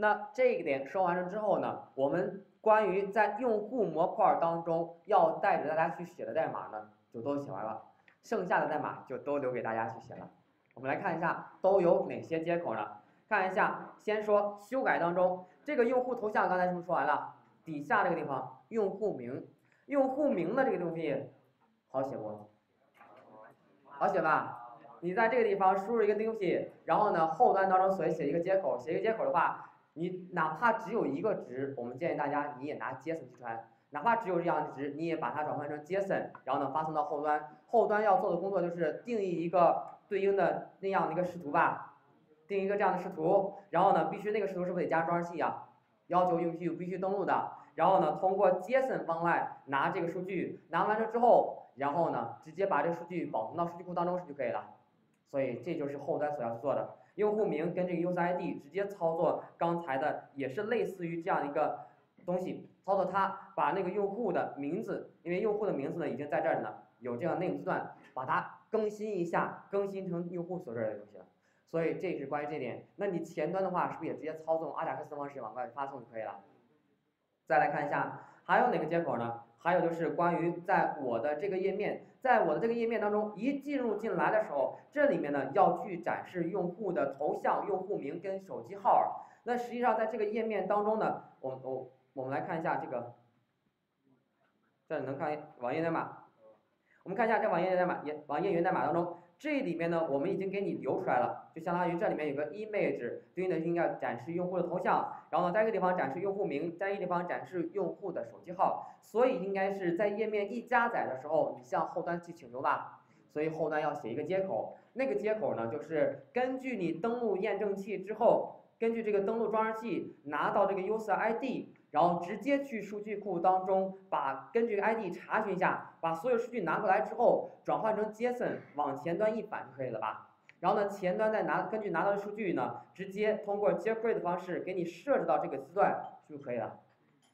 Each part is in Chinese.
那这一点说完了之后呢，我们关于在用户模块当中要带着大家去写的代码呢，就都写完了，剩下的代码就都留给大家去写了。我们来看一下都有哪些接口呢？看一下，先说修改当中，这个用户头像刚才是不是说完了？底下这个地方用户名，用户名的这个东西好写不？好写吧？你在这个地方输入一个东西，然后呢后端当中所写一个接口，写一个接口的话，你哪怕只有一个值，我们建议大家你也拿 JSON 去传，哪怕只有这样的值，你也把它转换成 JSON，然后呢发送到后端，后端要做的工作就是定义一个对应的那样的一个视图吧，定一个这样的视图，然后呢必须那个视图是不是得加装饰器啊？要求用户必须登录的，然后呢通过 JSON 方外拿这个数据，拿完了之后，然后呢直接把这个数据保存到数据库当中是就可以了。所以这就是后端所要去做的，用户名跟这个 user ID 直接操作刚才的也是类似于这样一个东西，操作它把那个用户的名字，因为用户的名字呢已经在这儿呢，有这样内容字段，把它更新一下，更新成用户所这儿的东西了。所以这是关于这点。那你前端的话是不是也直接操纵阿贾克斯方式往外发送就可以了？再来看一下还有哪个接口呢？还有就是关于在我的这个页面，在我的这个页面当中，一进入进来的时候，这里面呢要去展示用户的头像、用户名跟手机号。那实际上在这个页面当中呢，我我我们来看一下这个，这能看网页代码。我们看一下这网页源代码，页网页源代码当中。这里面呢，我们已经给你留出来了，就相当于这里面有个 image，对应的应该展示用户的头像，然后呢，在这个地方展示用户名，在这个地方展示用户的手机号，所以应该是在页面一加载的时候，你向后端去请求吧，所以后端要写一个接口，那个接口呢，就是根据你登录验证器之后，根据这个登录装置器拿到这个 user ID。然后直接去数据库当中，把根据 ID 查询一下，把所有数据拿过来之后，转换成 JSON 往前端一反就可以了吧？然后呢，前端再拿根据拿到的数据呢，直接通过 jQuery 的方式给你设置到这个字段就可以了。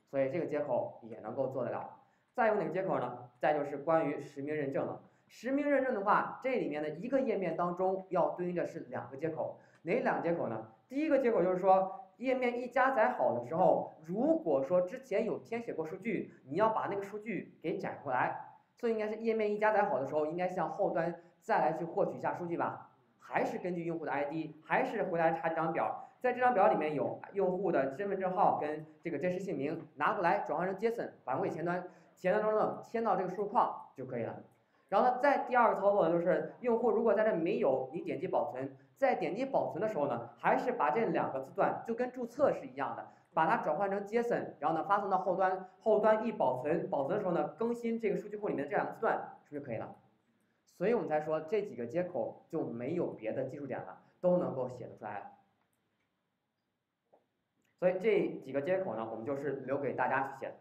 所以这个接口也能够做得了。再有哪个接口呢？再就是关于实名认证了。实名认证的话，这里面的一个页面当中要对应的是两个接口，哪两个接口呢？第一个接口就是说。页面一加载好的时候，如果说之前有填写过数据，你要把那个数据给载回来，所以应该是页面一加载好的时候，应该向后端再来去获取一下数据吧？还是根据用户的 ID，还是回来查这张表，在这张表里面有用户的身份证号跟这个真实姓名，拿过来转换成 JSON 返回前端，前端当中填到这个数据框就可以了。然后呢，再第二个操作呢，就是用户如果在这没有，你点击保存，在点击保存的时候呢，还是把这两个字段就跟注册是一样的，把它转换成 JSON，然后呢发送到后端，后端一保存，保存的时候呢更新这个数据库里面的这两个字段，是不是可以了？所以我们才说这几个接口就没有别的技术点了，都能够写得出来。所以这几个接口呢，我们就是留给大家去写。